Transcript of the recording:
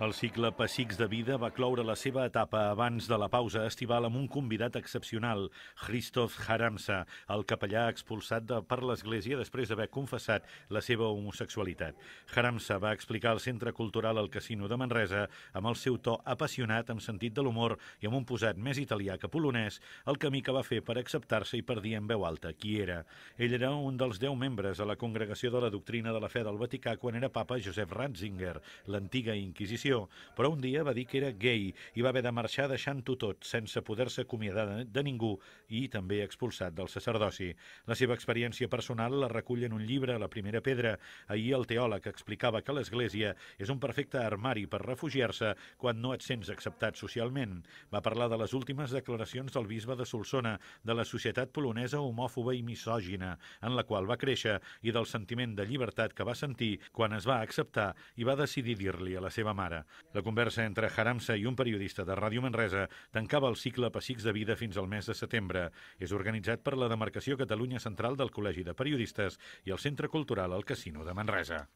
El cicle Pessics de Vida va cloure la seva etapa abans de la pausa estival amb un convidat excepcional, Christoph Haramsa, el capellà expulsat de, per l'Església després d'haver confessat la seva homosexualitat. Haramsa va explicar al Centre Cultural al Casino de Manresa, amb el seu to apassionat, amb sentit de l'humor i amb un posat més italià que polonès, el camí que va fer per acceptar-se i per dir en veu alta qui era. Ell era un dels deu membres a la Congregació de la Doctrina de la Fe del Vaticà quan era papa Josep Ratzinger, l'antiga Inquisició relació, però un dia va dir que era gay i va haver de marxar deixant-ho tot, sense poder-se acomiadar de, de ningú i també expulsat del sacerdoci. La seva experiència personal la recull en un llibre, La primera pedra. Ahir el teòleg explicava que l'Església és un perfecte armari per refugiar-se quan no et sents acceptat socialment. Va parlar de les últimes declaracions del bisbe de Solsona, de la societat polonesa homòfoba i misògina, en la qual va créixer, i del sentiment de llibertat que va sentir quan es va acceptar i va decidir dir-li a la seva mare la conversa entre Haramsa i un periodista de Ràdio Manresa tancava el cicle Pessics de Vida fins al mes de setembre. És organitzat per la demarcació Catalunya Central del Col·legi de Periodistes i el Centre Cultural al Casino de Manresa.